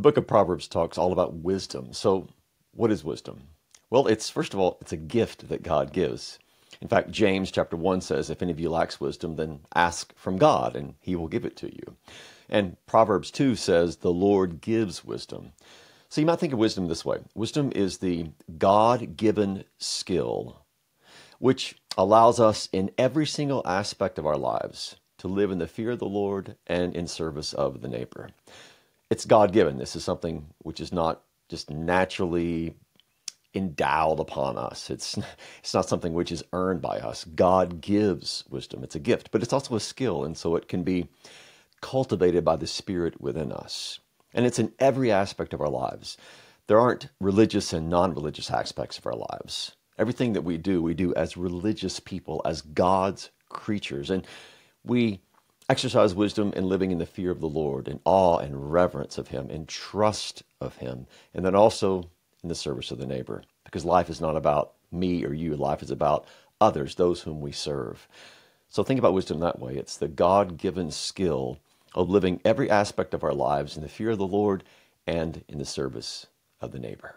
The book of Proverbs talks all about wisdom. So, what is wisdom? Well, it's first of all, it's a gift that God gives. In fact, James chapter 1 says, If any of you lacks wisdom, then ask from God, and he will give it to you. And Proverbs 2 says, The Lord gives wisdom. So you might think of wisdom this way wisdom is the God given skill which allows us in every single aspect of our lives to live in the fear of the Lord and in service of the neighbor. It's God given. This is something which is not just naturally endowed upon us. It's it's not something which is earned by us. God gives wisdom. It's a gift, but it's also a skill, and so it can be cultivated by the Spirit within us. And it's in every aspect of our lives. There aren't religious and non-religious aspects of our lives. Everything that we do, we do as religious people, as God's creatures, and we exercise wisdom in living in the fear of the Lord, in awe and reverence of Him, in trust of Him, and then also in the service of the neighbor. Because life is not about me or you, life is about others, those whom we serve. So think about wisdom that way. It's the God given skill of living every aspect of our lives in the fear of the Lord and in the service of the neighbor.